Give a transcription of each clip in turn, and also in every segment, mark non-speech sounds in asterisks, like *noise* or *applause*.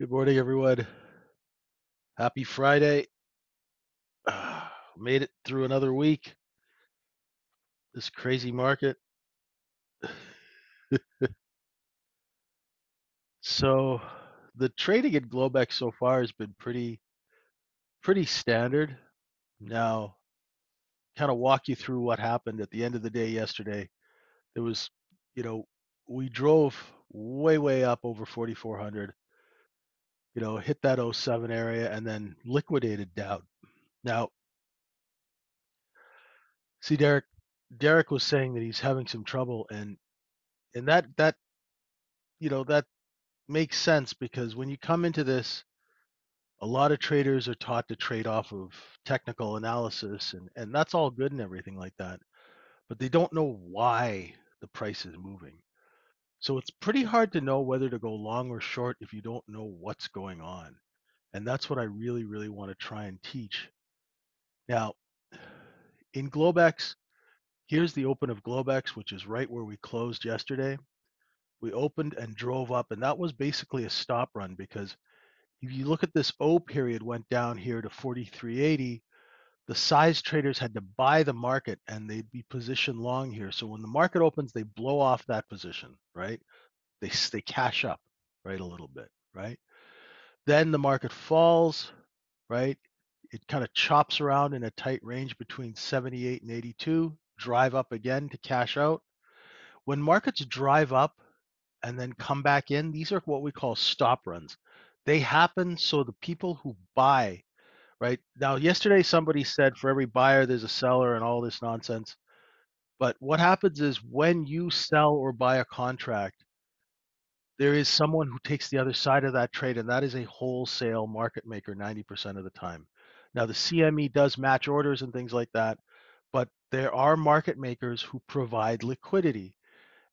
Good morning, everyone. Happy Friday. *sighs* Made it through another week. This crazy market. *sighs* So the trading in Globex so far has been pretty pretty standard. Now, kind of walk you through what happened at the end of the day yesterday. There was, you know, we drove way way up over 4400, you know, hit that oh 07 area and then liquidated down. Now, see Derek Derek was saying that he's having some trouble and and that that you know that makes sense because when you come into this, a lot of traders are taught to trade off of technical analysis, and, and that's all good and everything like that. But they don't know why the price is moving. So it's pretty hard to know whether to go long or short if you don't know what's going on. And that's what I really, really want to try and teach. Now, in Globex, here's the open of Globex, which is right where we closed yesterday. We opened and drove up, and that was basically a stop run because if you look at this O period went down here to 4380, the size traders had to buy the market and they'd be positioned long here. So when the market opens, they blow off that position, right? They they cash up, right, a little bit, right? Then the market falls, right? It kind of chops around in a tight range between 78 and 82, drive up again to cash out. When markets drive up and then come back in, these are what we call stop runs. They happen so the people who buy, right? Now, yesterday somebody said for every buyer there's a seller and all this nonsense. But what happens is when you sell or buy a contract, there is someone who takes the other side of that trade, and that is a wholesale market maker 90% of the time. Now, the CME does match orders and things like that, but there are market makers who provide liquidity,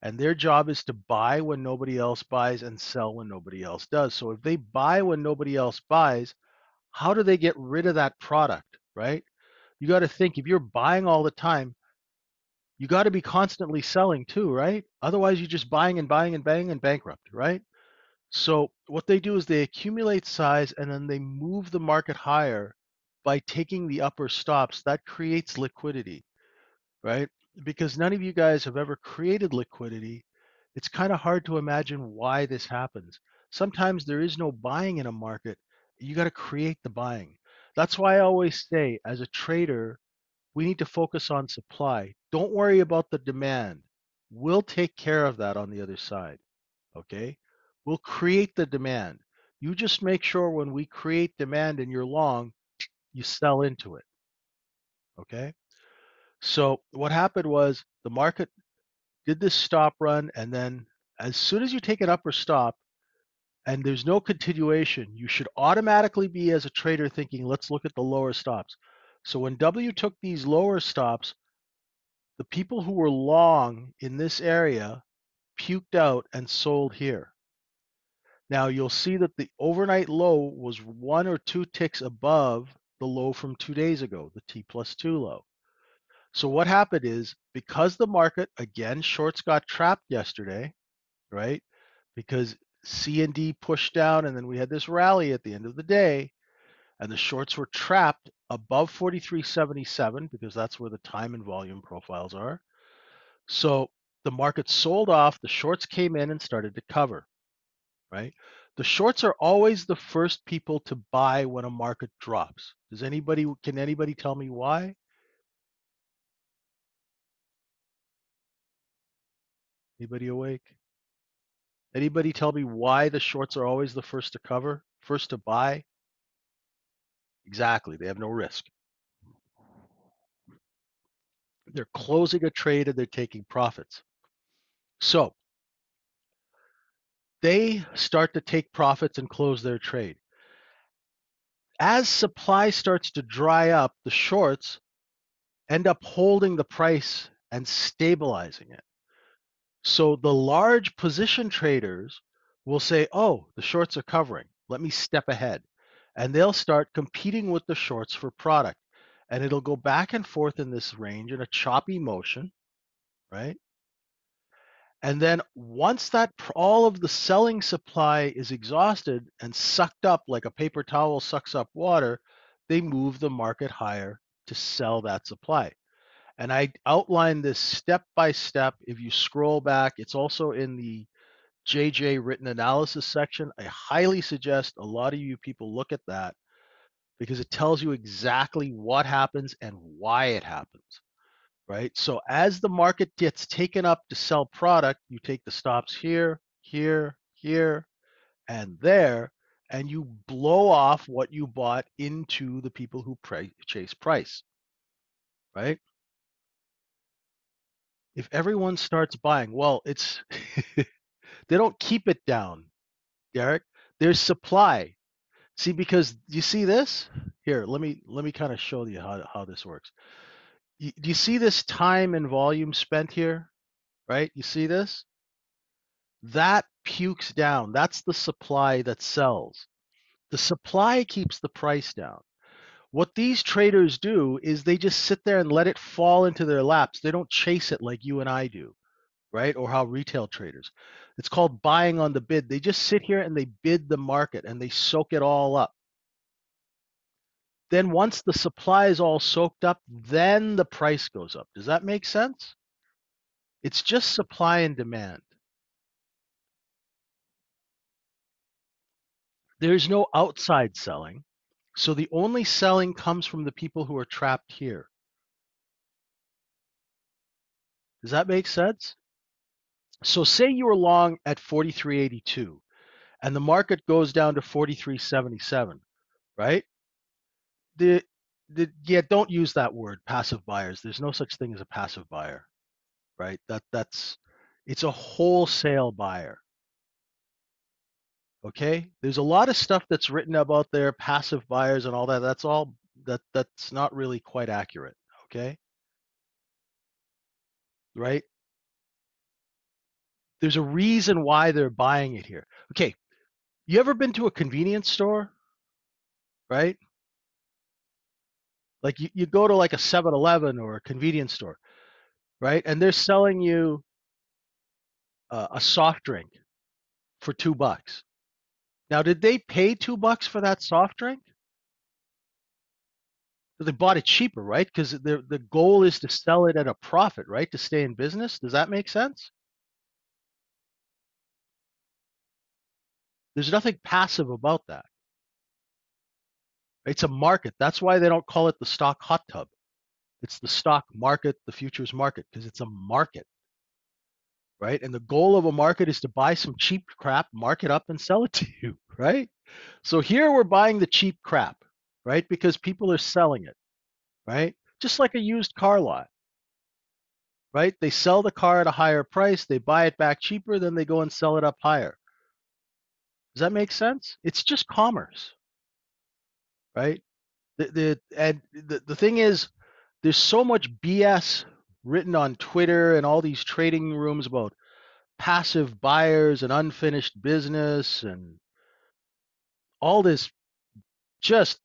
and their job is to buy when nobody else buys and sell when nobody else does. So if they buy when nobody else buys, how do they get rid of that product, right? You got to think if you're buying all the time, you got to be constantly selling too, right? Otherwise, you're just buying and buying and buying and bankrupt, right? So what they do is they accumulate size and then they move the market higher by taking the upper stops. That creates liquidity, right? Because none of you guys have ever created liquidity, it's kind of hard to imagine why this happens. Sometimes there is no buying in a market. You got to create the buying. That's why I always say, as a trader, we need to focus on supply. Don't worry about the demand. We'll take care of that on the other side. Okay? We'll create the demand. You just make sure when we create demand and you're long, you sell into it. Okay? So what happened was the market did this stop run, and then as soon as you take an upper stop and there's no continuation, you should automatically be as a trader thinking, let's look at the lower stops. So when W took these lower stops, the people who were long in this area puked out and sold here. Now you'll see that the overnight low was one or two ticks above the low from two days ago, the T plus two low. So what happened is because the market again shorts got trapped yesterday, right? Because C and D pushed down and then we had this rally at the end of the day and the shorts were trapped above 4377 because that's where the time and volume profiles are. So the market sold off, the shorts came in and started to cover, right? The shorts are always the first people to buy when a market drops. Does anybody can anybody tell me why? Anybody awake? Anybody tell me why the shorts are always the first to cover, first to buy? Exactly. They have no risk. They're closing a trade and they're taking profits. So they start to take profits and close their trade. As supply starts to dry up, the shorts end up holding the price and stabilizing it. So the large position traders will say, oh, the shorts are covering. Let me step ahead. And they'll start competing with the shorts for product. And it'll go back and forth in this range in a choppy motion, right? And then once that all of the selling supply is exhausted and sucked up like a paper towel sucks up water, they move the market higher to sell that supply. And I outline this step by step. If you scroll back, it's also in the JJ written analysis section. I highly suggest a lot of you people look at that because it tells you exactly what happens and why it happens right? So as the market gets taken up to sell product, you take the stops here, here, here, and there, and you blow off what you bought into the people who pray, chase price, right? If everyone starts buying, well, it's *laughs* they don't keep it down, Derek. There's supply. See, because you see this here. Let me let me kind of show you how how this works. Do you see this time and volume spent here? Right? You see this? That pukes down. That's the supply that sells. The supply keeps the price down. What these traders do is they just sit there and let it fall into their laps. They don't chase it like you and I do, right? Or how retail traders. It's called buying on the bid. They just sit here and they bid the market and they soak it all up. Then once the supply is all soaked up, then the price goes up. Does that make sense? It's just supply and demand. There's no outside selling. So the only selling comes from the people who are trapped here. Does that make sense? So say you were long at 43.82 and the market goes down to 43.77, right? The, the yeah, don't use that word passive buyers. There's no such thing as a passive buyer, right? That that's it's a wholesale buyer. Okay? There's a lot of stuff that's written about there passive buyers and all that. That's all that that's not really quite accurate, okay? Right? There's a reason why they're buying it here. Okay, you ever been to a convenience store, right? Like you, you go to like a 7-Eleven or a convenience store, right? And they're selling you uh, a soft drink for two bucks. Now, did they pay two bucks for that soft drink? They bought it cheaper, right? Because the the goal is to sell it at a profit, right? To stay in business. Does that make sense? There's nothing passive about that. It's a market. That's why they don't call it the stock hot tub. It's the stock market, the futures market, because it's a market, right? And the goal of a market is to buy some cheap crap, mark it up, and sell it to you, *laughs* right? So here we're buying the cheap crap, right? Because people are selling it, right? Just like a used car lot, right? They sell the car at a higher price, they buy it back cheaper, then they go and sell it up higher. Does that make sense? It's just commerce, right? The, the and the, the thing is, there's so much BS written on Twitter and all these trading rooms about passive buyers and unfinished business and all this just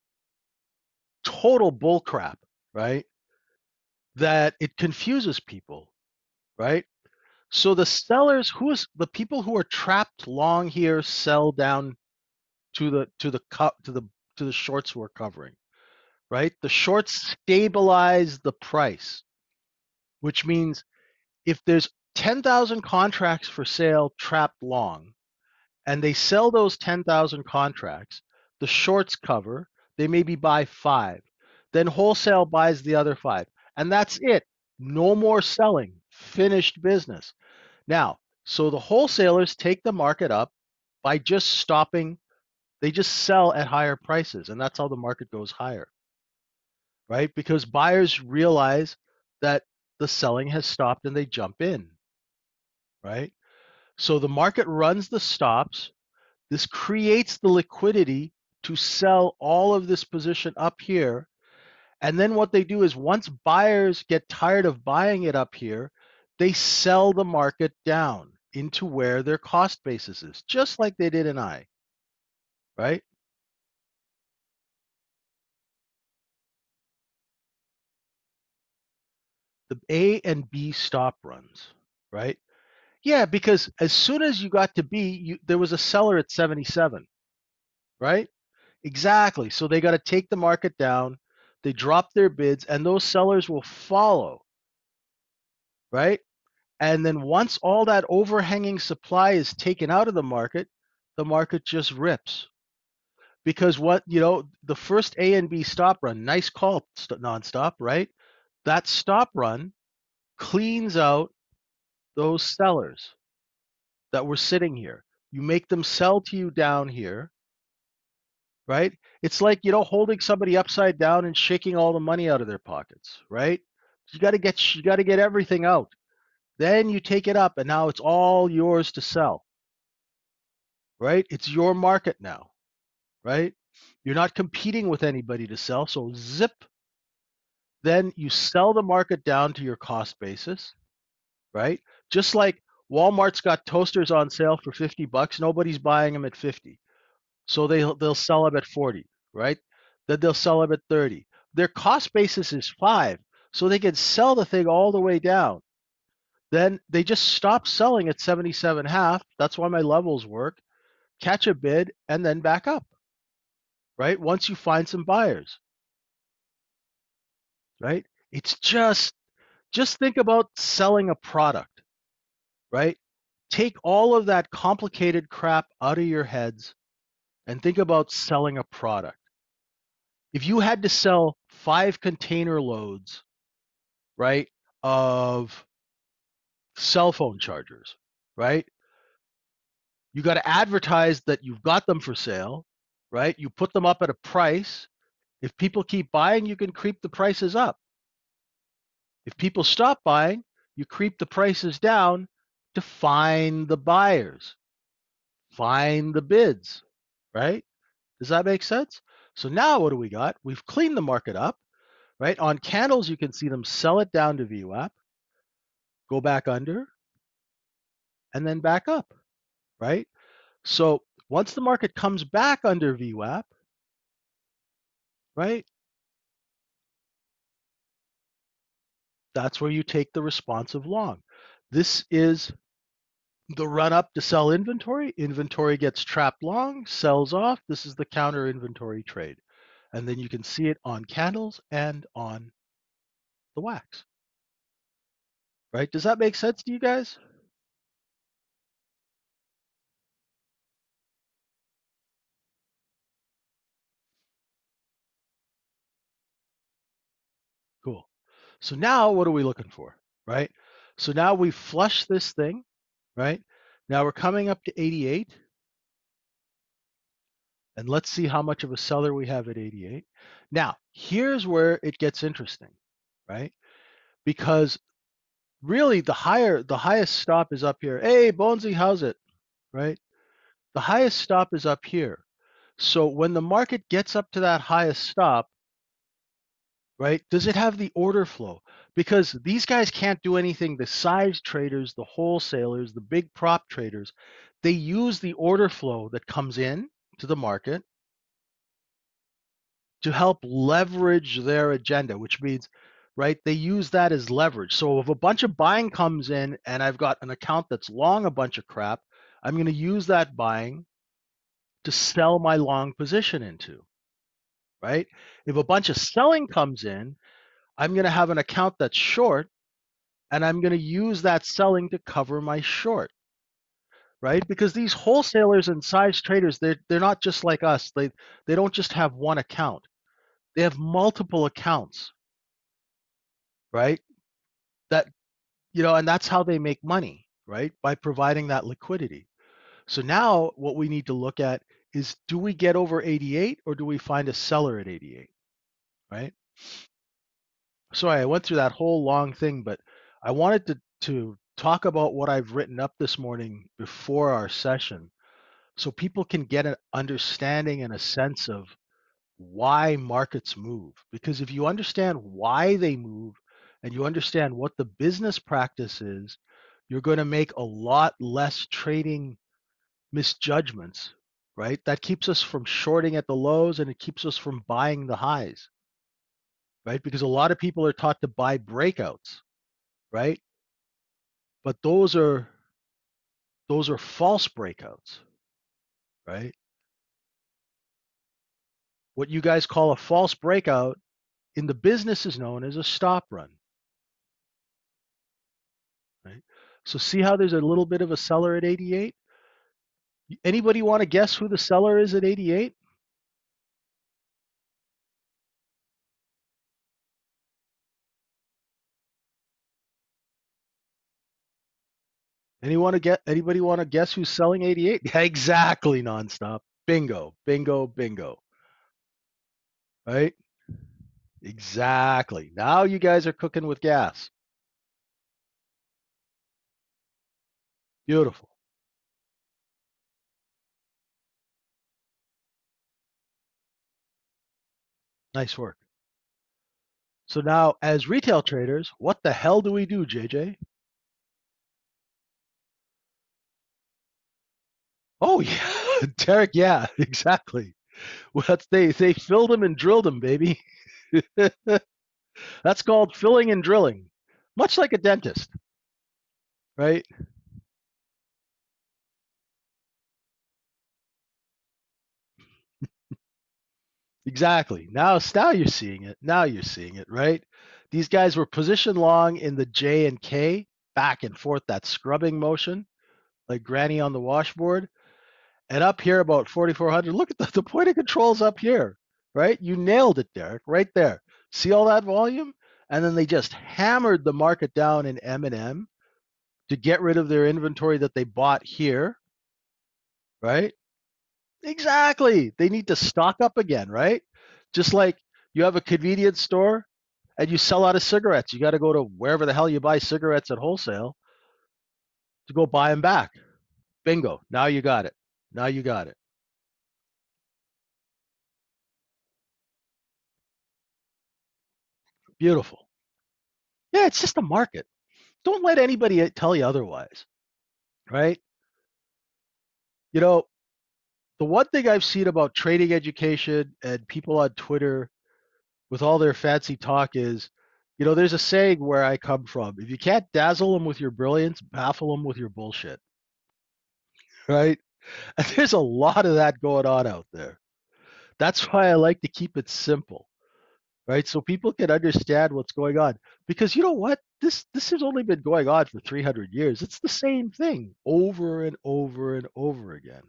total bullcrap, right? That it confuses people, right? So the sellers, who is the people who are trapped long here, sell down to the to the cut to the to the shorts we're covering, right? The shorts stabilize the price, which means if there's 10,000 contracts for sale trapped long, and they sell those 10,000 contracts, the shorts cover, they maybe buy five. Then wholesale buys the other five. And that's it. No more selling. Finished business. Now, so the wholesalers take the market up by just stopping, they just sell at higher prices. And that's how the market goes higher, right? Because buyers realize that the selling has stopped and they jump in, right? So the market runs the stops. This creates the liquidity to sell all of this position up here. And then what they do is once buyers get tired of buying it up here, they sell the market down into where their cost basis is, just like they did in I, right? The A and B stop runs, right? Yeah, because as soon as you got to B, you, there was a seller at 77, right? Exactly. So they got to take the market down. They drop their bids, and those sellers will follow, right? And then once all that overhanging supply is taken out of the market, the market just rips. Because what, you know, the first A and B stop run, nice call st- nonstop, right? That stop run cleans out those sellers that were sitting here. You make them sell to you down here, right? It's like, you know, holding somebody upside down and shaking all the money out of their pockets, right? You got to get you got to get everything out. Then you take it up and now it's all yours to sell. Right? It's your market now. Right? You're not competing with anybody to sell, so zip. Then you sell the market down to your cost basis, right? Just like Walmart's got toasters on sale for 50 bucks, nobody's buying them at 50. So they they'll sell them at 40, right? Then they'll sell them at 30. Their cost basis is 5, so they can sell the thing all the way down. Then they just stop selling at 77 half. That's why my levels work. Catch a bid and then back up. Right? Once you find some buyers. Right? It's just just think about selling a product, right? Take all of that complicated crap out of your heads and think about selling a product. If you had to sell 5 container loads, right, of cell phone chargers, right? You got to advertise that you've got them for sale, right? You put them up at a price. If people keep buying, you can creep the prices up. If people stop buying, you creep the prices down to find the buyers, find the bids, right? Does that make sense? So now what do we got? We've cleaned the market up, right? On candles, you can see them sell it down to VWAP, go back under, and then back up, right? So once the market comes back under VWAP, right? That's where you take the responsive long. This is the run up to sell inventory. Inventory gets trapped long, sells off. This is the counter inventory trade. And then you can see it on candles and on the wax. Right? Does that make sense to you guys? Cool. So now what are we looking for? Right? So now we flush this thing, right? Now we're coming up to 88. And let's see how much of a seller we have at 88. Now, here's where it gets interesting, right? Because really the higher the highest stop is up here. Hey, Bonesy, how's it? Right? The highest stop is up here. So when the market gets up to that highest stop, right? Does it have the order flow? Because these guys can't do anything. The size traders, the wholesalers, the big prop traders, they use the order flow that comes in to the market to help leverage their agenda, which means, right, they use that as leverage. So if a bunch of buying comes in and I've got an account that's long a bunch of crap, I'm going to use that buying to sell my long position into, right? If a bunch of selling comes in, I'm going to have an account that's short and I'm going to use that selling to cover my short right? Because these wholesalers and size traders, they're they're not just like us. They they don't just have one account. They have multiple accounts, right? That you know, and that's how they make money, right? By providing that liquidity. So now what we need to look at is do we get over 88 or do we find a seller at 88, right? Sorry, I went through that whole long thing, but I wanted to to talk about what I've written up this morning before our session so people can get an understanding and a sense of why markets move. Because if you understand why they move and you understand what the business practice is, you're going to make a lot less trading misjudgments, right? That keeps us from shorting at the lows and it keeps us from buying the highs, right? Because a lot of people are taught to buy breakouts, right? But those are those are false breakouts, right? What you guys call a false breakout in the business is known as a stop run. Right? So see how there's a little bit of a seller at 88? Anybody want to guess who the seller is at 88? Anyone to get anybody want to guess who's selling 88? Yeah, *laughs* exactly, nonstop. Bingo, bingo, bingo. Right? Exactly. Now you guys are cooking with gas. Beautiful. Nice work. So now, as retail traders, what the hell do we do, JJ? Oh *laughs* yeah, Derek. Yeah, *laughs* exactly. Well, that's, they they filled them and drilled them, baby. *laughs* that's called filling and drilling, much like a dentist, right? Exactly. Now, now you're seeing it. Now you're seeing it, right? These guys were positioned long in the J and K, back and forth, that scrubbing motion, like Granny on the washboard. And up here about 4,400, look at the, *laughs* the point of controls up here, right? You nailed it, Derek, right there. See all that volume? And then they just hammered the market down in M&M to get rid of their inventory that they bought here, right? Exactly. They need to stock up again, right? Just like you have a convenience store and you sell out of cigarettes. You got to go to wherever the hell you buy cigarettes at wholesale to go buy them back. Bingo. Now you got it. Now you got it. Beautiful. Yeah, it's just a market. Don't let anybody tell you otherwise, right? You know, the one thing I've seen about trading education and people on Twitter with all their fancy talk is, you know, there's a saying where I come from. If you can't dazzle them with your brilliance, baffle them with your bullshit. Right? *laughs* And there's a lot of that going on out there. That's why I like to keep it simple. Right? So people can understand what's going on. Because you know what? This this has only been going on for 300 years. It's the same thing over and over and over again.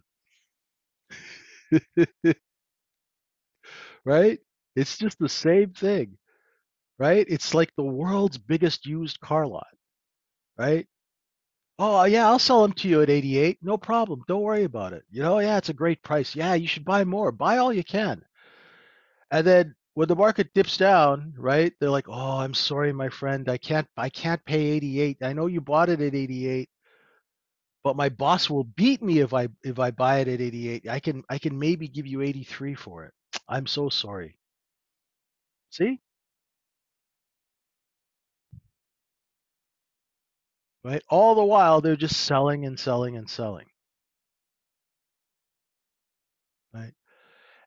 Right? It's just the same thing, right? It's like the world's biggest used car lot, right? Oh, yeah, I'll sell them to you at 88. No problem. Don't worry about it. You know, yeah, it's a great price. Yeah, you should buy more. Buy all you can. And then when the market dips down, right? They're like, "Oh, I'm sorry, my friend. I can't I can't pay 88. I know you bought it at 88, but my boss will beat me if I if I buy it at 88. I can I can maybe give you 83 for it. I'm so sorry. See? Right? All the while they're just selling and selling and selling. Right?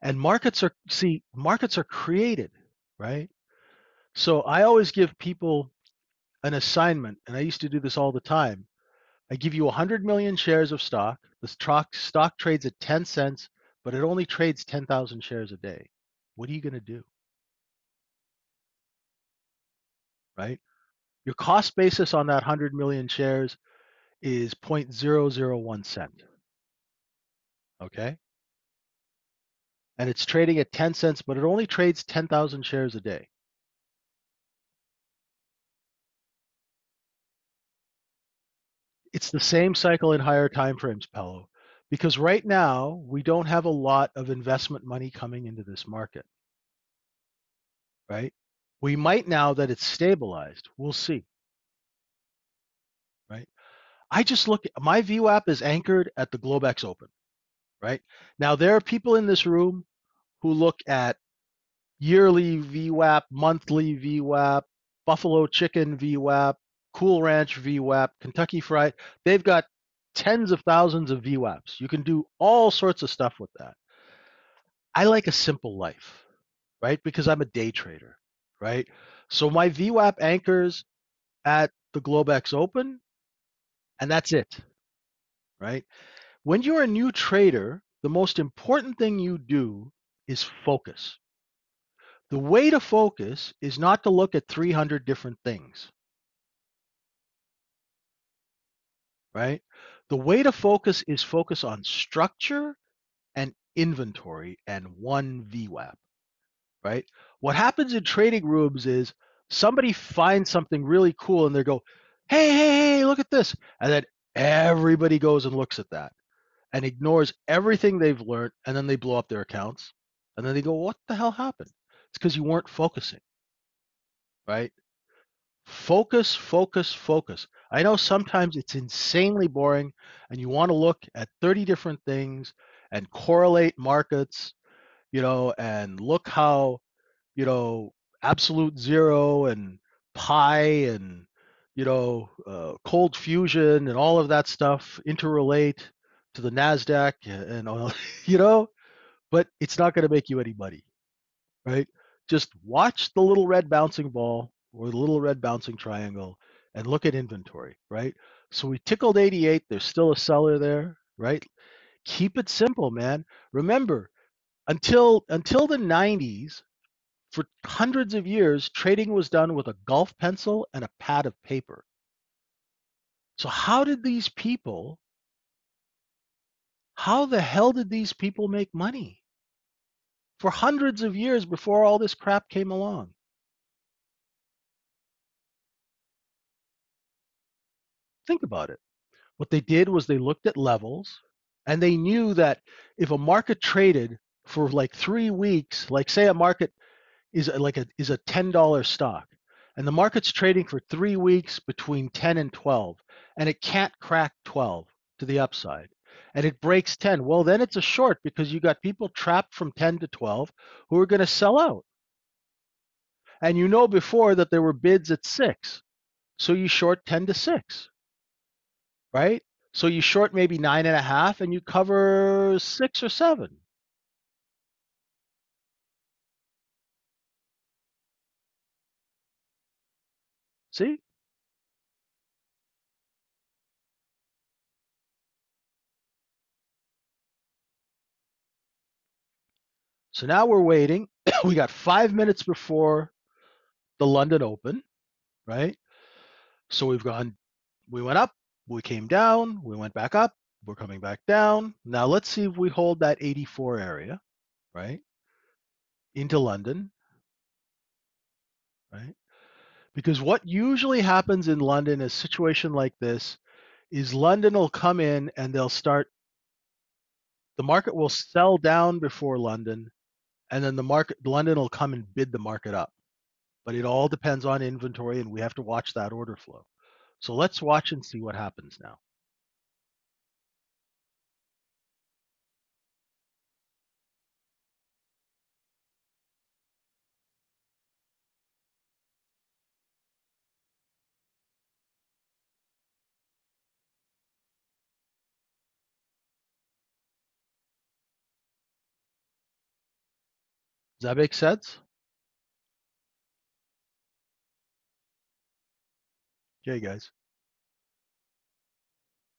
And markets are see, markets are created, right? So I always give people an assignment, and I used to do this all the time. I give you 100 million shares of stock. The stock, trades at 10 cents, but it only trades 10,000 shares a day. What are you going to do? Right? Your cost basis on that 100 million shares is 0.001 cent. Okay? And it's trading at 10 cents, but it only trades 10,000 shares a day. It's the same cycle in higher time frames, Pello, because right now we don't have a lot of investment money coming into this market. Right? We might now that it's stabilized. We'll see. Right? I just look at my VWAP is anchored at the Globex Open. Right? Now there are people in this room who look at yearly VWAP, monthly VWAP, Buffalo Chicken VWAP, Cool Ranch VWAP, Kentucky Fried. They've got tens of thousands of VWAPs. You can do all sorts of stuff with that. I like a simple life, right? Because I'm a day trader, right? So my VWAP anchors at the Globex Open, and that's it, right? When you're a new trader, the most important thing you do is focus. The way to focus is not to look at 300 different things, right? The way to focus is focus on structure and inventory and one VWAP, right? What happens in trading rooms is somebody finds something really cool and they go, hey, hey, hey, look at this. And then everybody goes and looks at that and ignores everything they've learned and then they blow up their accounts. And then they go, what the hell happened? It's because you weren't focusing, right? Focus, focus, focus. I know sometimes it's insanely boring and you want to look at 30 different things and correlate markets, you know, and look how, you know, absolute zero and pi and, you know, uh, cold fusion and all of that stuff interrelate to the NASDAQ and all, *laughs* you know, but it's not going to make you any money, right? Just watch the little red bouncing ball or the little red bouncing triangle and look at inventory, right? So we tickled 88. There's still a seller there, right? Keep it simple, man. Remember, until until the 90s, for hundreds of years, trading was done with a golf pencil and a pad of paper. So how did these people how the hell did these people make money? For hundreds of years before all this crap came along. Think about it. What they did was they looked at levels and they knew that if a market traded for like three weeks, like say a market is like a is a ten dollar stock, and the market's trading for three weeks between ten and twelve, and it can't crack twelve to the upside, and it breaks ten. Well, then it's a short because you got people trapped from ten to twelve who are going to sell out, and you know before that there were bids at six, so you short ten to six, right? So you short maybe nine and a half, and you cover six or seven. See? So now we're waiting. *coughs* we got five minutes before the London Open, right? So we've gone, we went up, we came down, we went back up, we're coming back down. Now let's see if we hold that 84 area, right? Into London, right? Because what usually happens in London, a situation like this, is London will come in and they'll start, the market will sell down before London, and then the market, London will come and bid the market up. But it all depends on inventory, and we have to watch that order flow. So let's watch and see what happens now. Does that make sense? Okay, guys.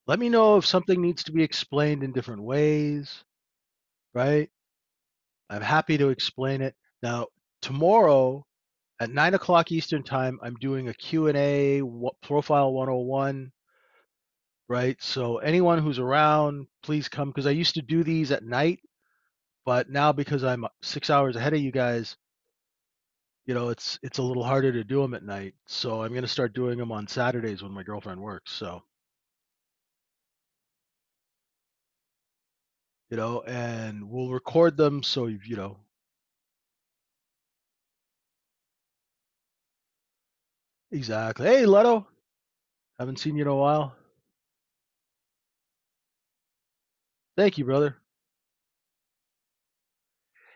Let me know if something needs to be explained in different ways, right? I'm happy to explain it. Now, tomorrow at nine o'clock Eastern time, I'm doing a Q&A profile 101, right? So anyone who's around, please come because I used to do these at night, but now because I'm six hours ahead of you guys, you know, it's it's a little harder to do them at night. So I'm gonna start doing them on Saturdays when my girlfriend works. So you know, and we'll record them so you you know. Exactly. Hey, Leto, haven't seen you in a while. Thank you, brother.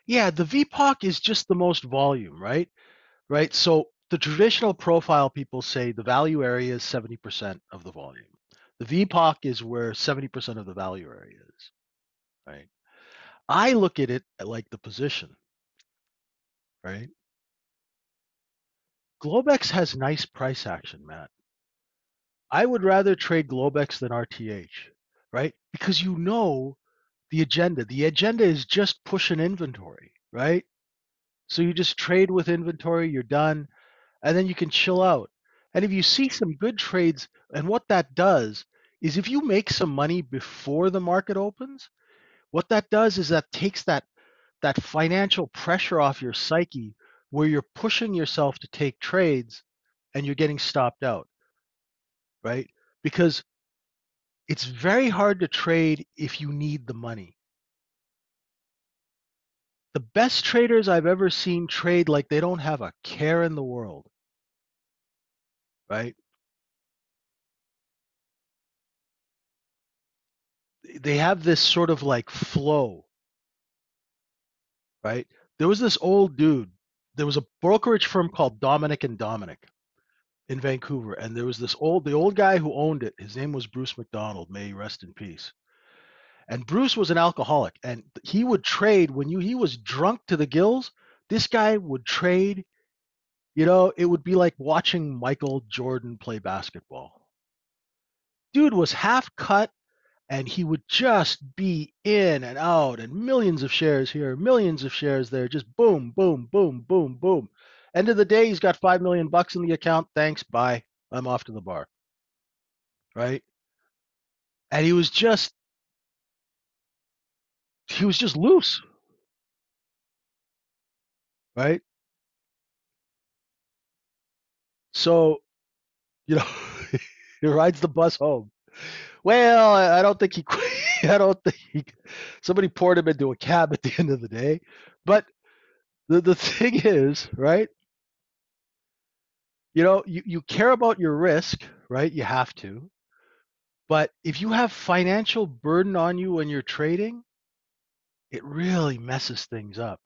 Yeah, the VPOC is just the most volume, right? Right. So the traditional profile people say the value area is 70% of the volume. The VPOC is where 70% of the value area is, right? I look at it like the position, right? Globex has nice price action, Matt. I would rather trade Globex than RTH right? Because you know the agenda. The agenda is just pushing inventory, right? So you just trade with inventory, you're done, and then you can chill out. And if you see some good trades, and what that does is if you make some money before the market opens, what that does is that takes that that financial pressure off your psyche where you're pushing yourself to take trades and you're getting stopped out, right? Because it's very hard to trade if you need the money. The best traders I've ever seen trade like they don't have a care in the world, right? They have this sort of like flow, right? There was this old dude. There was a brokerage firm called Dominick and Dominick in Vancouver, and there was this old the old guy who owned it. His name was Bruce McDonald. May he rest in peace. And Bruce was an alcoholic, and he would trade when you he was drunk to the gills. This guy would trade. You know, it would be like watching Michael Jordan play basketball. Dude was half cut and he would just be in and out and millions of shares here, millions of shares there, just boom, boom, boom, boom, boom. End of the day, he's got five million bucks in the account. Thanks, bye. I'm off to the bar. Right? And he was just he was just loose. Right? So, you know, *laughs* he rides the bus home. Well, I don't think he *laughs* I don't think he, somebody poured him into a cab at the end of the day. But the the *laughs* thing is, right? You know, you, you care about your risk, right? You have to. But if you have financial burden on you when you're trading, it really messes things up.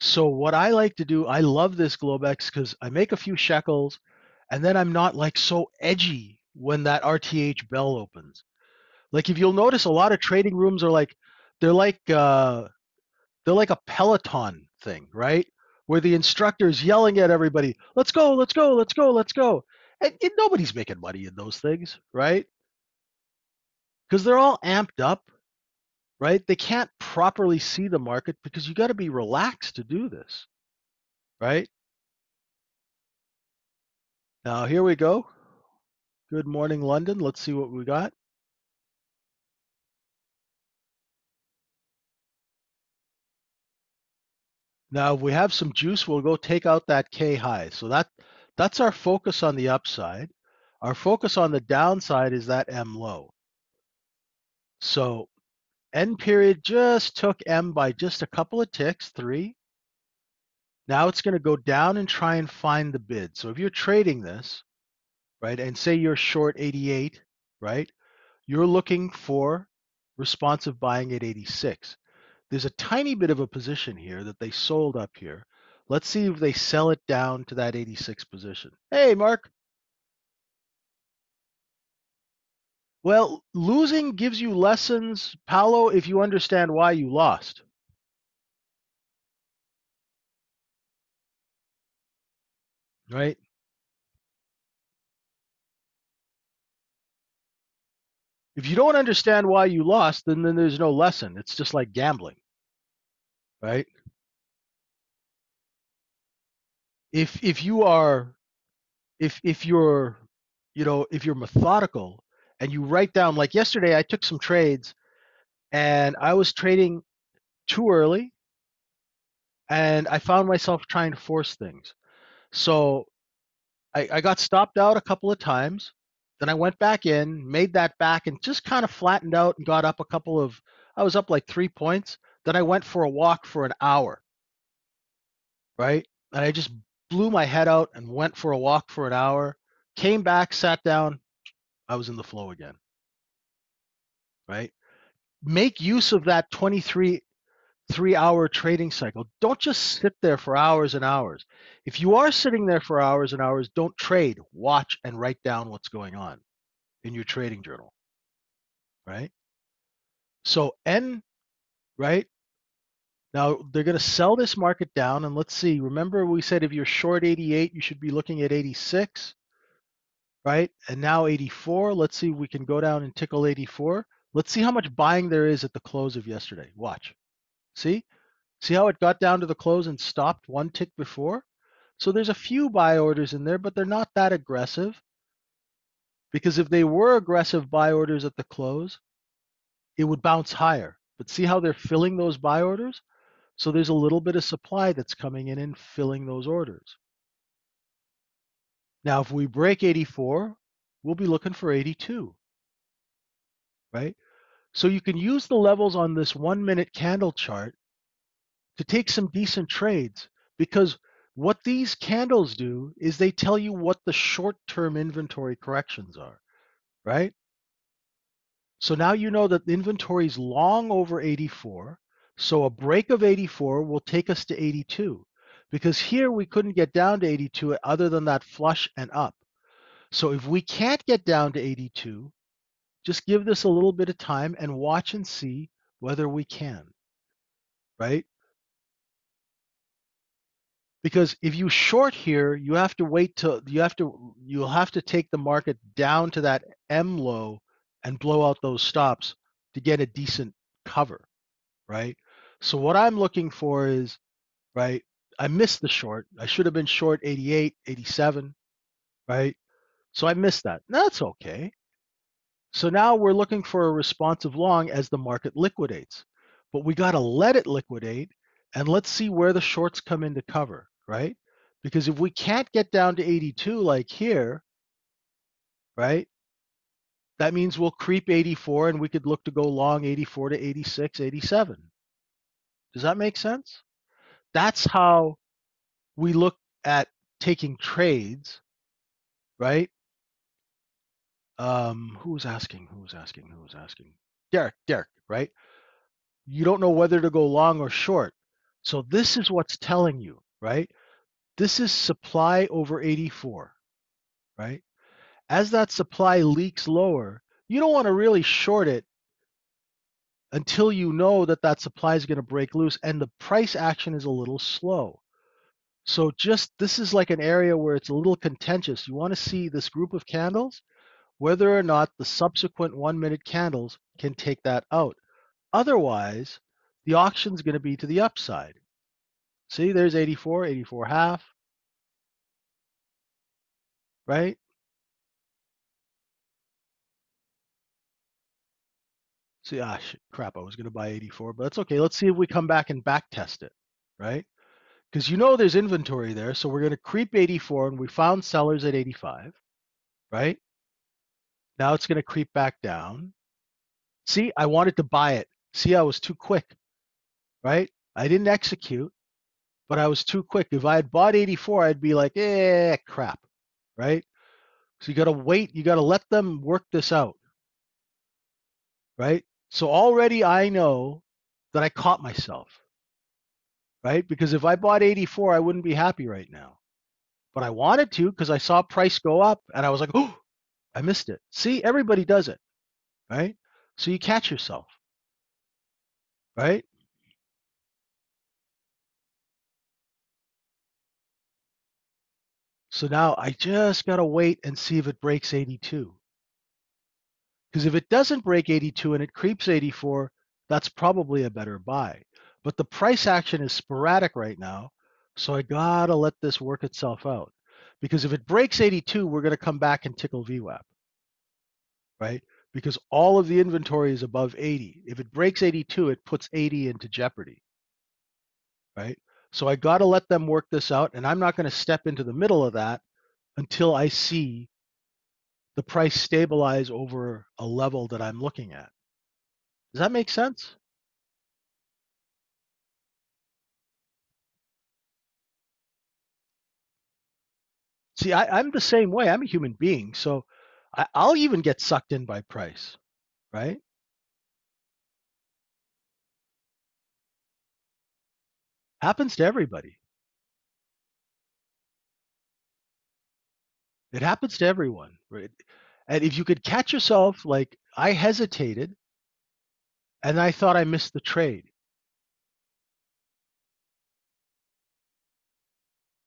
So what I like to do, I love this Globex because I make a few shekels and then I'm not like so edgy when that RTH bell opens. Like if you'll notice a lot of trading rooms are like they're like uh they're like a peloton thing, right? where the instructor is yelling at everybody, let's go, let's go, let's go, let's go. And, and nobody's making money in those things, right? Because they're all amped up, right? They can't properly see the market because you got to be relaxed to do this, right? Now, here we go. Good morning, London. Let's see what we got. Now, if we have some juice, we'll go take out that K high. So that that's our focus on the upside. Our focus on the downside is that M low. So end period just took M by just a couple of ticks, three. Now it's going to go down and try and find the bid. So if you're trading this, right, and say you're short 88, right, you're looking for responsive buying at 86. There's a tiny bit of a position here that they sold up here. Let's see if they sell it down to that 86 position. Hey, Mark. Well, losing gives you lessons, Paolo, if you understand why you lost. Right? If you don't understand why you lost, then, then there's no lesson. It's just like gambling. Right? If if you are if if you're you know, if you're methodical and you write down like yesterday I took some trades and I was trading too early and I found myself trying to force things. So I, I got stopped out a couple of times then I went back in, made that back, and just kind of flattened out and got up a couple of. I was up like three points. Then I went for a walk for an hour. Right, and I just blew my head out and went for a walk for an hour. Came back, sat down. I was in the flow again. Right, make use of that 23 three hour trading cycle. Don't just sit there for hours and hours. If you are sitting there for hours and hours, don't trade. Watch and write down what's going on in your trading journal. Right? So N, right? Now they're going to sell this market down and let's see. Remember we said if you're short 88, you should be looking at 86, right? And now 84. Let's see we can go down and tickle 84. Let's see how much buying there is at the close of yesterday. Watch. See? See how it got down to the close and stopped one tick before? So there's a few buy orders in there, but they're not that aggressive. Because if they were aggressive buy orders at the close, it would bounce higher. But see how they're filling those buy orders? So there's a little bit of supply that's coming in and filling those orders. Now, if we break 84, we'll be looking for 82, right? So you can use the levels on this one minute candle chart to take some decent trades because what these candles do is they tell you what the short term inventory corrections are, right? So now you know that the inventory is long over 84. So a break of 84 will take us to 82 because here we couldn't get down to 82 other than that flush and up. So if we can't get down to 82, just give this a little bit of time and watch and see whether we can, right? Because if you short here, you have to wait till you have to you'll have to take the market down to that M low and blow out those stops to get a decent cover, right? So what I'm looking for is, right, I missed the short. I should have been short 88, 87, right? So I missed that. That's okay. So now we're looking for a responsive long as the market liquidates. But we got to let it liquidate and let's see where the shorts come into cover, right? Because if we can't get down to 82 like here, right? That means we'll creep 84 and we could look to go long 84 to 86, 87. Does that make sense? That's how we look at taking trades, right? Um, who was asking? Who was asking? Who was asking? Derek, Derek, right? You don't know whether to go long or short. So this is what's telling you, right? This is supply over 84, right? As that supply leaks lower, you don't want to really short it until you know that that supply is going to break loose and the price action is a little slow. So just this is like an area where it's a little contentious. You want to see this group of candles, whether or not the subsequent one minute candles can take that out. Otherwise, the auction is going to be to the upside. See, there's 84, 84 half, right? See, ah, shit, crap, I was going to buy 84, but that's okay. Let's see if we come back and back test it, right? Because you know there's inventory there, so we're going to creep 84, and we found sellers at 85, right? Now it's going to creep back down. See, I wanted to buy it. See, I was too quick, right? I didn't execute, but I was too quick. If I had bought 84, I'd be like, eh, crap, right? So you got to wait. You got to let them work this out, right? So already I know that I caught myself, right? Because if I bought 84, I wouldn't be happy right now. But I wanted to because I saw price go up and I was like, oh, I missed it. See, everybody does it, right? So you catch yourself, right? So now I just got to wait and see if it breaks 82. Because if it doesn't break 82 and it creeps 84, that's probably a better buy. But the price action is sporadic right now. So I got to let this work itself out. Because if it breaks 82, we're to come back and tickle VWAP, right? Because all of the inventory is above 80. If it breaks 82, it puts 80 into jeopardy, right? So I got to let them work this out. And I'm not to step into the middle of that until I see the price stabilize over a level that I'm looking at. Does that make sense? See, I, am the same way. I'm a human being. So I, I'll even get sucked in by price, right? Happens to everybody. It happens to everyone, right? And if you could catch yourself, like I hesitated and I thought I missed the trade.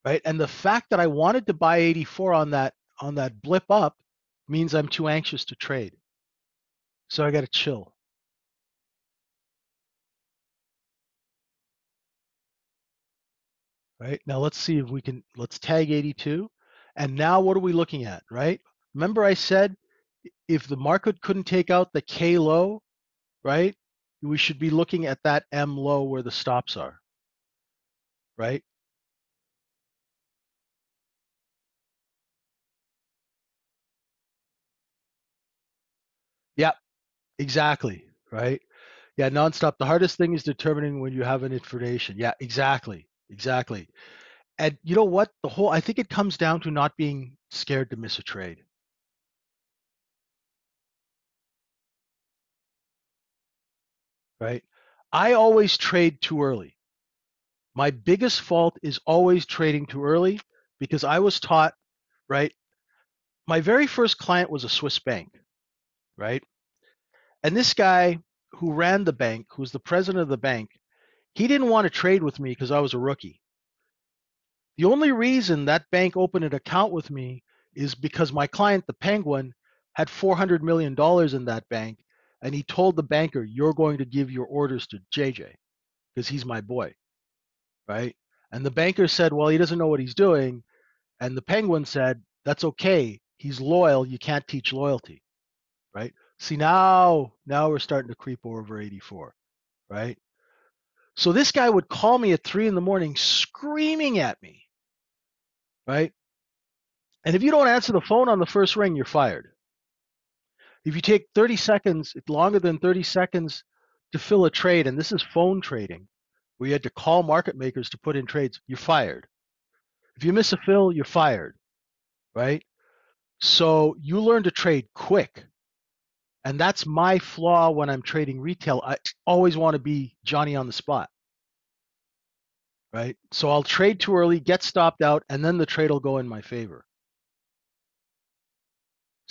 Right. And the fact that I wanted to buy 84 on that on that blip up means I'm too anxious to trade. So I got to chill. Right. Now let's see if we can let's tag 82. And now what are we looking at? Right. Remember I said if the market couldn't take out the K low, right? We should be looking at that M low where the stops are, right? Yeah, exactly, right? Yeah, nonstop. The hardest thing is determining when you have an information. Yeah, exactly, exactly. And you know what? The whole, I think it comes down to not being scared to miss a trade. Right? I always trade too early. My biggest fault is always trading too early because I was taught, right? My very first client was a Swiss bank, right? And this guy who ran the bank, who was the president of the bank, he didn't want to trade with me because I was a rookie. The only reason that bank opened an account with me is because my client, the Penguin, had $400 million in that bank. And he told the banker, You're going to give your orders to JJ because he's my boy. Right. And the banker said, Well, he doesn't know what he's doing. And the Penguin said, That's okay. He's loyal. You can't teach loyalty. Right. See, now, now we're starting to creep over 84. Right. So this guy would call me at three in the morning screaming at me. Right. And if you don't answer the phone on the first ring, you're fired. If you take 30 seconds, longer than 30 seconds to fill a trade, and this is phone trading, where you had to call market makers to put in trades, you're fired. If you miss a fill, you're fired, right? So you learn to trade quick. And that's my flaw when I'm trading retail. I always want to be Johnny on the spot, right? So I'll trade too early, get stopped out, and then the trade will go in my favor.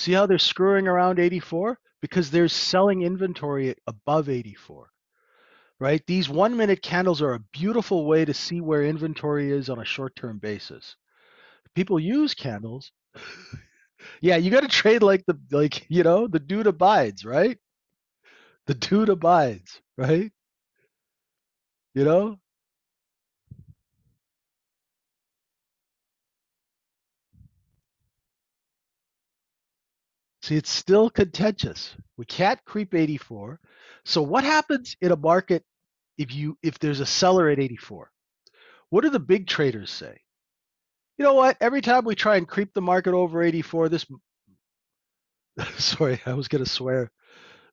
See how they're screwing around 84? Because they're selling inventory above 84, right? These one minute candles are a beautiful way to see where inventory is on a short term basis. People use candles. *laughs* yeah, you got to trade like the, like, you know, the dude abides, right? The dude abides, right? You know, See, it's still contentious. We can't creep 84. So what happens in a market if you if there's a seller at 84? What do the big traders say? You know what? Every time we try and creep the market over 84, this *laughs* sorry, I was gonna swear.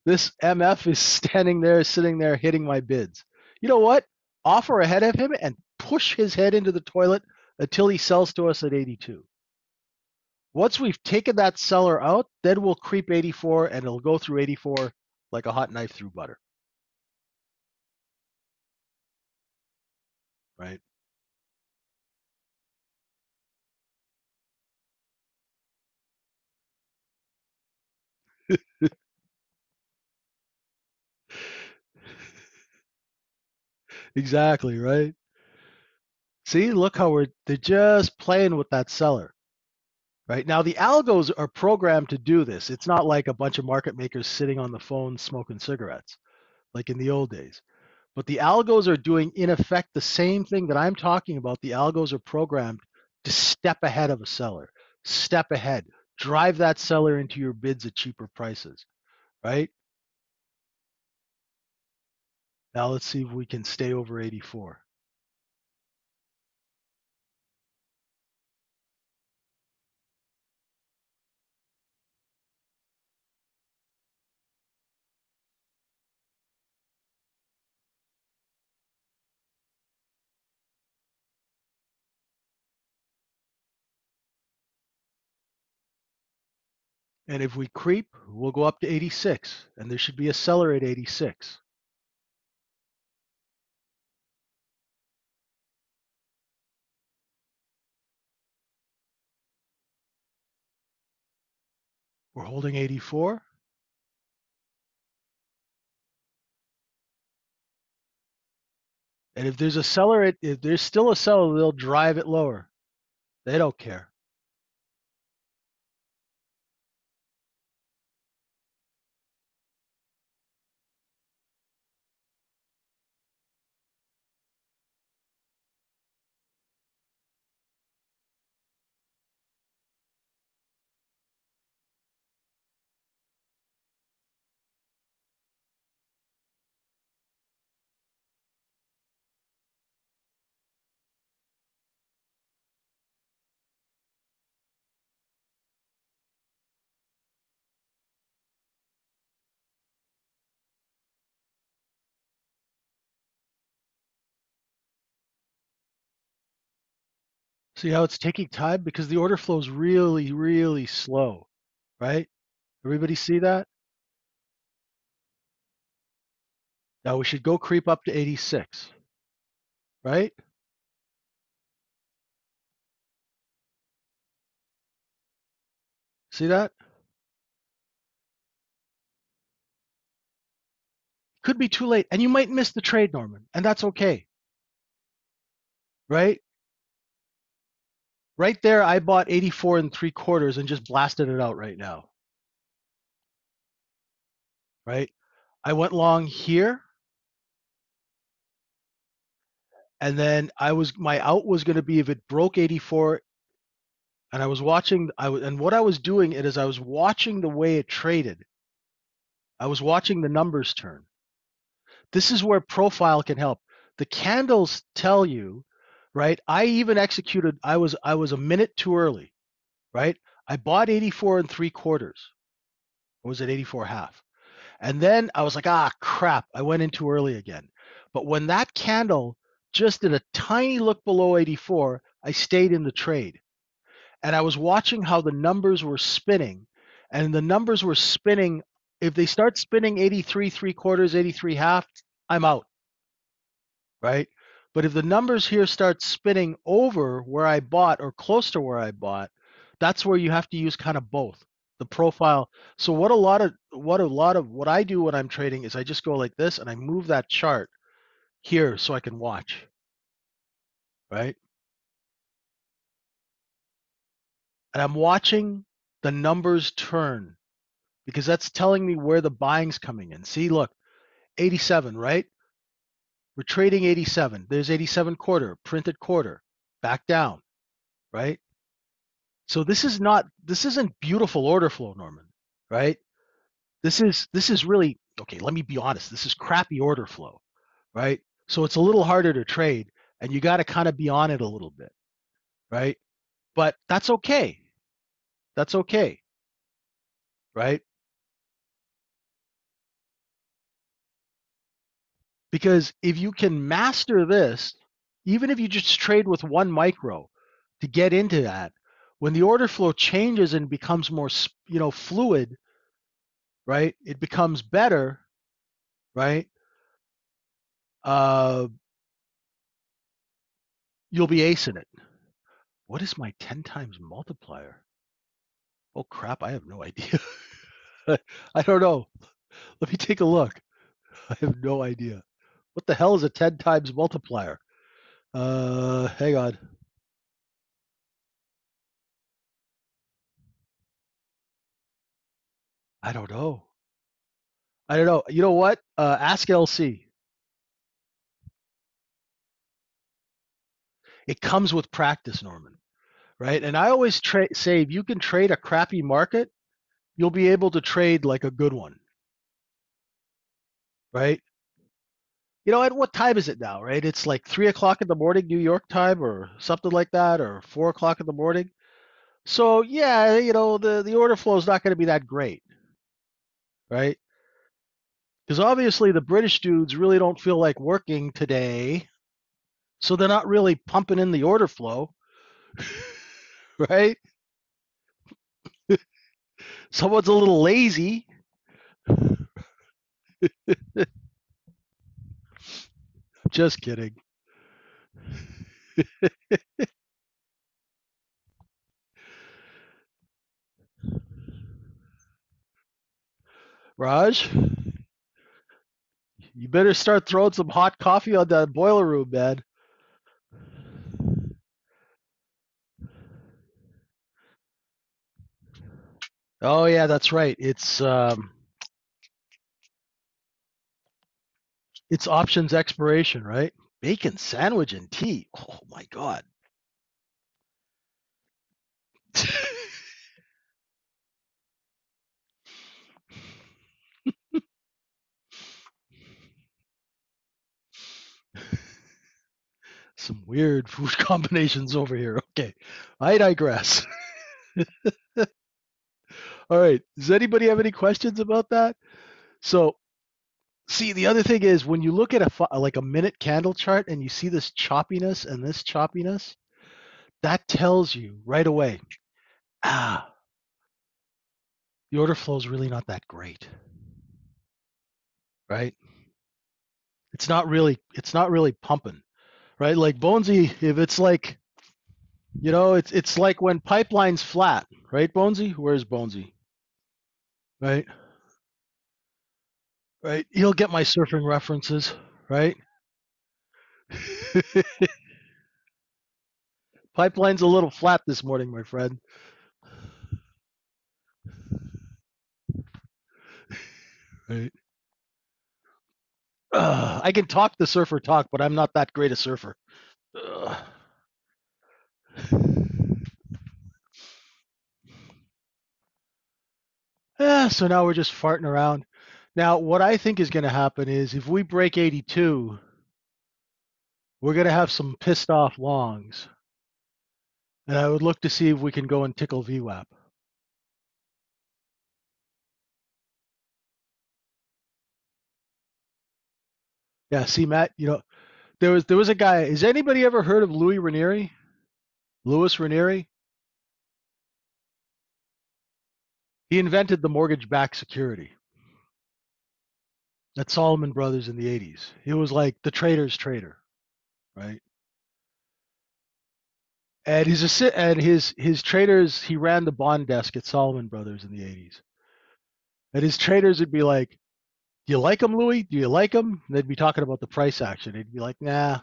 This MF is standing there, sitting there, hitting my bids. You know what? Offer ahead of him and push his head into the toilet until he sells to us at 82. Once we've taken that seller out, then we'll creep 84 and it'll go through 84 like a hot knife through butter. Right? *laughs* exactly, right? See, look how we're they're just playing with that seller. Right now, the algos are programmed to do this. It's not like a bunch of market makers sitting on the phone smoking cigarettes, like in the old days. But the algos are doing, in effect, the same thing that I'm talking about. The algos are programmed to step ahead of a seller, step ahead, drive that seller into your bids at cheaper prices, right? Now let's see if we can stay over 84. And if we creep, we'll go up to 86, and there should be a seller at 86. We're holding 84. And if there's a seller, if there's still a seller, they'll drive it lower. They don't care. See how it's taking time because the order flow is really, really slow, right? Everybody see that? Now we should go creep up to 86, right? See that? Could be too late, and you might miss the trade, Norman, and that's okay, right? Right there, I bought 84 and three quarters and just blasted it out right now, right? I went long here, and then I was my out was going to be if it broke 84, and I was watching. I was and what I was doing it is I was watching the way it traded. I was watching the numbers turn. This is where profile can help. The candles tell you, right? I even executed. I was I was a minute too early, right? I bought 84 and three quarters. Or was it 84 half? And then I was like, ah, crap. I went in too early again. But when that candle just did a tiny look below 84, I stayed in the trade. And I was watching how the numbers were spinning. And the numbers were spinning. If they start spinning 83 three quarters, 83 half, I'm out. Right? But if the numbers here start spinning over where I bought or close to where I bought, that's where you have to use kind of both the profile. So what a lot of what a lot of what I do when I'm trading is I just go like this and I move that chart here so I can watch. Right? And I'm watching the numbers turn because that's telling me where the buying's coming in. See, look, 87, right? We're trading 87. There's 87 quarter, printed quarter, back down, right? So this is not this isn't beautiful order flow, Norman, right? This is this is really okay, let me be honest. This is crappy order flow, right? So it's a little harder to trade and you got to kind of be on it a little bit, right? But that's okay. That's okay. Right? Because if you can master this, even if you just trade with one micro to get into that, when the order flow changes and becomes more, you know, fluid, right? It becomes better, right? Uh, you'll be acing it. What is my 10 times multiplier? Oh crap, I have no idea. *laughs* I don't know. Let me take a look. *laughs* I have no idea. What the hell is a 10 times multiplier? Uh, hang on. I don't know. I don't know. You know what? Uh, ask LC. It comes with practice, Norman. Right? And I always tra- say if you can trade a crappy market, you'll be able to trade like a good one. Right? You know, at what time is it now, right? It's like three o'clock in the morning, New York time, or something like that, or four o'clock in the morning. So yeah, you know, the, the order flow is not going to be that great. Right? Because obviously the British dudes really don't feel like working today. So they're not really pumping in the order flow. *laughs* right? *laughs* Someone's a little lazy. *laughs* Just kidding. *laughs* Raj, you better start throwing some hot coffee on that boiler room, man. Oh yeah, that's right. It's um, it's options expiration, right? Bacon sandwich and tea. Oh my god. *laughs* Some weird food *laughs* combinations over here. Okay, I digress. *laughs* All right. Does anybody have any questions about that? So, see, the other thing is when you look at a like a minute candle chart and you see this choppiness and this choppiness, that tells you right away, ah, the order flow is really not that great. Right? It's not really it's not really pumping. Right? Like Bonesy, if it's like you know, it's it's like when pipeline's flat, right, Bonesy? Where's Bonesy? Right? Right? He'll get my surfing references, right? *laughs* Pipeline's a little flat this morning, my friend. *laughs* Right? Ugh, I can talk the surfer talk, but I'm not that great a surfer. Yeah, *sighs* *sighs* so now we're just farting around. Now, what I think is going to happen is if we break 82, we're going to have some pissed off longs. And I would look to see if we can go and tickle VWAP. Yeah, see, Matt, you know, there was there was a guy. Has anybody ever heard of Lewis Ranieri? Lewis Ranieri? He invented the mortgage-backed security. At Salomon Brothers in the 80s. He was like the trader's trader, right? And his and his his traders, he ran the bond desk at Salomon Brothers in the 80s. And his traders would be like, "Do you like him, Lewis? Do you like him?" And they'd be talking about the price action. He'd be like, "Nah,"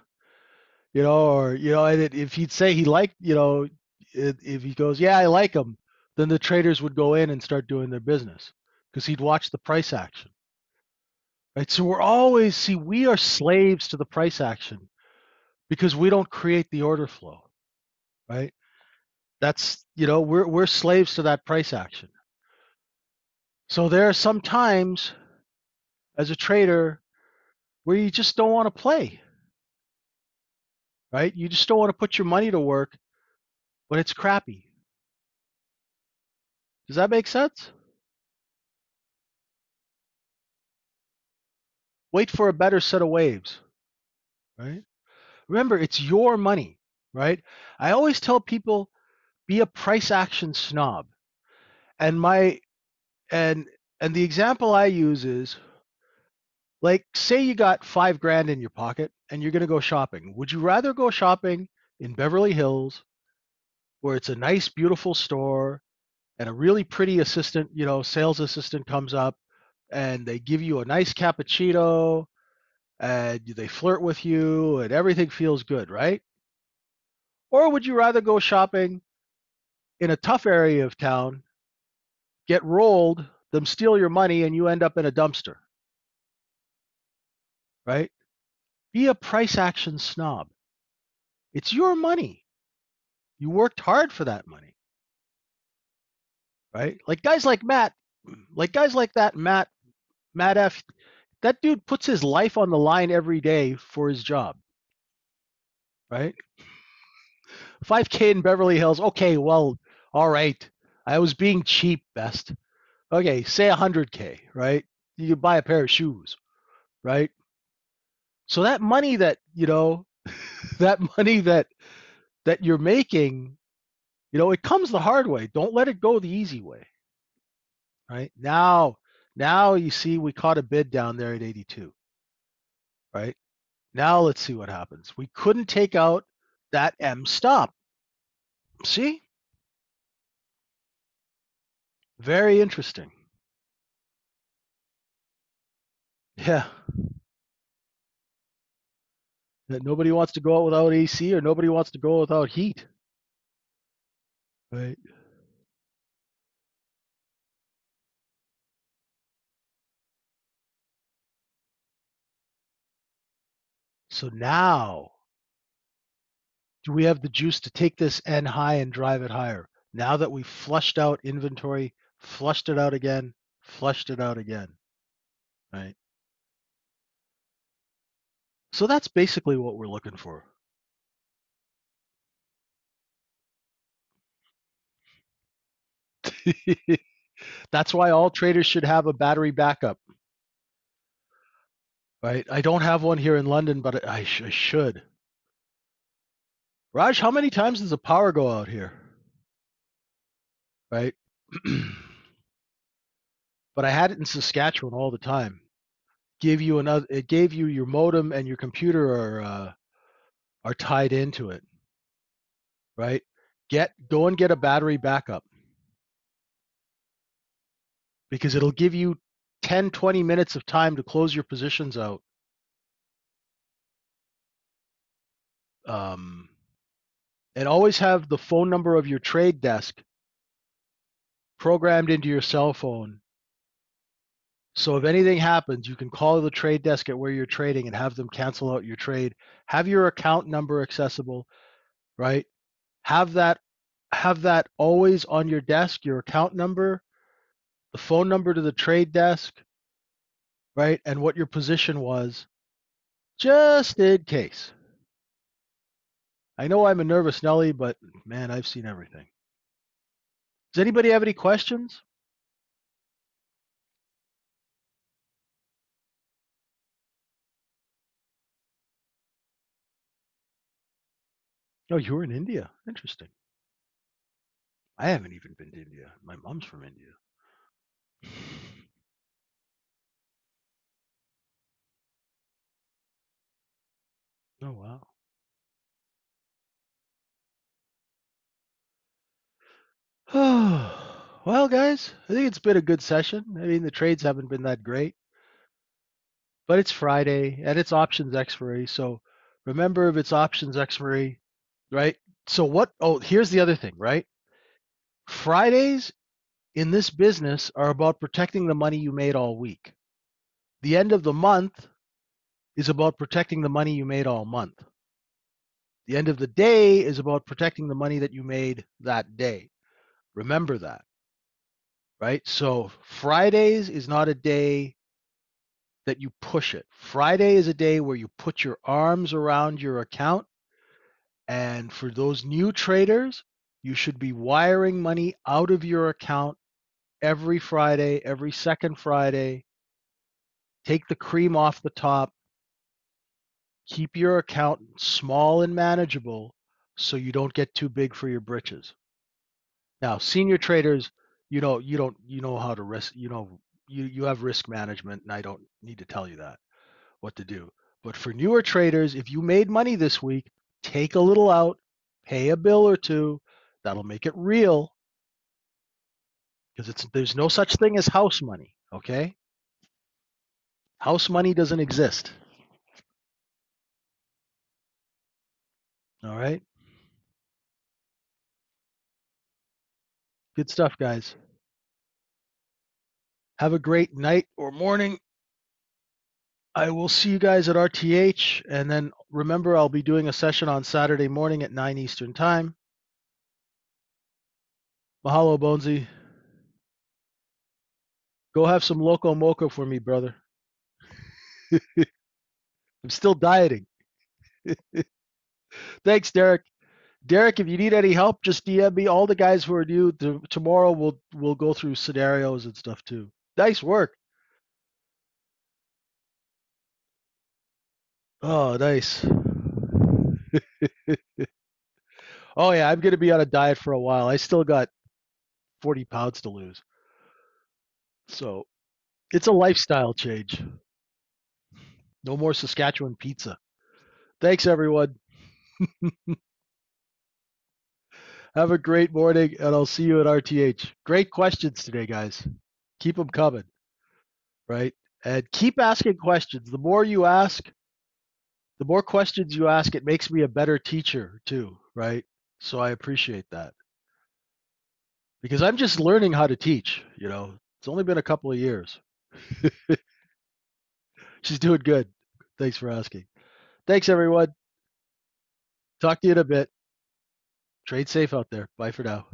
you know, or you know, and if he'd say he liked, you know, if he goes, "Yeah, I like him," then the traders would go in and start doing their business because he'd watch the price action. Right? So we're always see we are slaves to the price action because we don't create the order flow, right? That's you know, we're we're slaves to that price action. So there are some times as a trader where you just don't want to play, right? You just don't want to put your money to work when it's crappy. Does that make sense? Wait for a better set of waves, right? Remember, it's your money, right? I always tell people be a price action snob. And my and and the example I use is like say you got 5 grand in your pocket and you're going to go shopping. Would you rather go shopping in Beverly Hills where it's a nice beautiful store and a really pretty assistant, you know, sales assistant comes up and they give you a nice cappuccino and they flirt with you and everything feels good, right? Or would you rather go shopping in a tough area of town, get rolled, them steal your money, and you end up in a dumpster? Right? Be a price action snob. It's your money. You worked hard for that money. Right? Like guys like Matt, like guys like that, Matt, Matt F, that dude puts his life on the line every day for his job. Right? 5K in Beverly Hills. Okay, well, all right. I was being cheap, best. Okay, say 100K, right? You could buy a pair of shoes, right? So that money that, you know, *laughs* that money that that you're making, you know, it comes the hard way. Don't let it go the easy way. Right? Now, now you see we caught a bid down there at 82. Right? Now let's see what happens. We couldn't take out that M stop. See? Very interesting. Yeah. That nobody wants to go out without AC or nobody wants to go without heat. Right. So now, do we have the juice to take this N high and drive it higher? Now that we've flushed out inventory, flushed it out again, flushed it out again, right? So that's basically what we're looking for. *laughs* that's why all traders should have a battery backup. Right? I don't have one here in London, but I, sh- I should. Raj, how many times does the power go out here? Right? *clears throat* but I had it in Saskatchewan all the time. Give you another it gave you your modem and your computer are uh, are tied into it. Right? Get go and get a battery backup. Because it'll give you 10 20 minutes of time to close your positions out. Um, and always have the phone number of your trade desk programmed into your cell phone. So if anything happens, you can call the trade desk at where you're trading and have them cancel out your trade. Have your account number accessible, right? Have that have that always on your desk, your account number, the phone number to the trade desk, right? And what your position was just in case. I know I'm a nervous Nelly, but man, I've seen everything. Does anybody have any questions? Oh, you were in India. Interesting. I haven't even been to India. My mom's from India. Oh wow. *sighs* well, guys, I think it's been a good session. I mean, the trades haven't been that great, but it's Friday and it's options expiry. So remember, if it's options expiry, right? So what? Oh, here's the other thing, right? Fridays in this business are about protecting the money you made all week. The end of the month is about protecting the money you made all month. The end of the day is about protecting the money that you made that day. Remember that. Right? So Fridays is not a day that you push it. Friday is a day where you put your arms around your account. And for those new traders, you should be wiring money out of your account every Friday, every second Friday. Take the cream off the top. Keep your account small and manageable so you don't get too big for your britches. Now, senior traders, you know, you don't, you know how to risk, you know, you, you have risk management, and I don't need to tell you that what to do. But for newer traders, if you made money this week, take a little out, pay a bill or two. That'll make it real because it's there's no such thing as house money. Okay, house money doesn't exist. All right. Good stuff, guys. Have a great night or morning. I will see you guys at RTH. And then remember, I'll be doing a session on Saturday morning at 9 Eastern Time. Mahalo, Bonesy. Go have some Loco Moco for me, brother. *laughs* I'm still dieting. *laughs* Thanks, Derek. Derek, if you need any help, just DM me. All the guys who are new to, tomorrow will will go through scenarios and stuff too. Nice work. Oh, nice. *laughs* oh yeah, I'm gonna be on a diet for a while. I still got 40 pounds to lose. So it's a lifestyle change. No more Saskatchewan pizza. Thanks, everyone. *laughs* Have a great morning, and I'll see you at RTH. Great questions today, guys. Keep them coming, right? And keep asking questions. The more you ask, the more questions you ask, it makes me a better teacher, too, right? So I appreciate that. Because I'm just learning how to teach, you know. It's only been a couple of years. *laughs* She's doing good. Thanks for asking. Thanks, everyone. Talk to you in a bit. Trade safe out there. Bye for now.